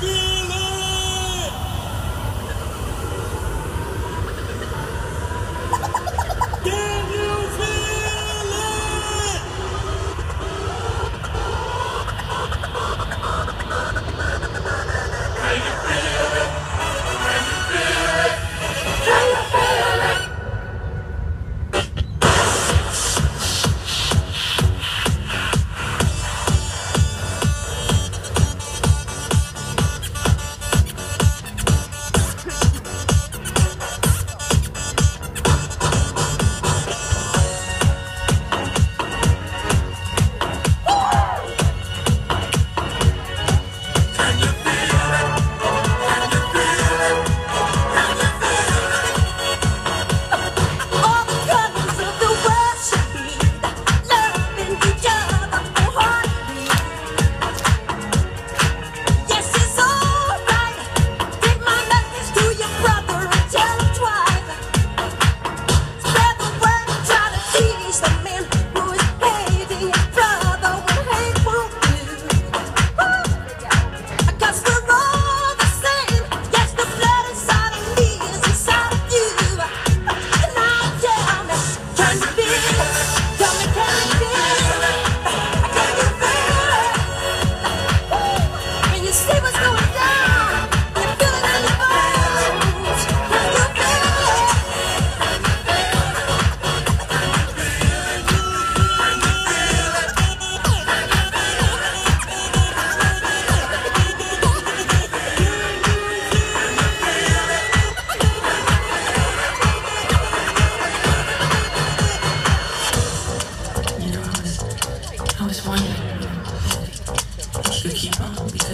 Yeah.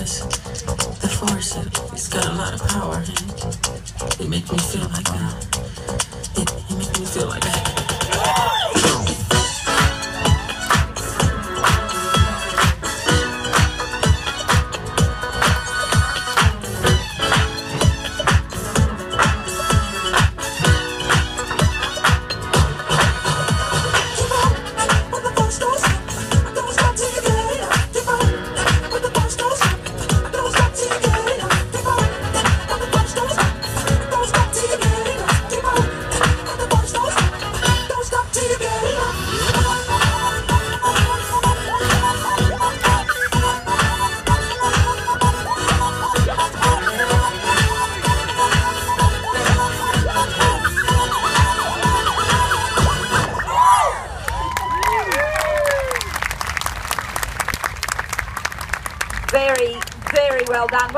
the force has got a lot of power and it. It makes me feel like that. Very, very well done.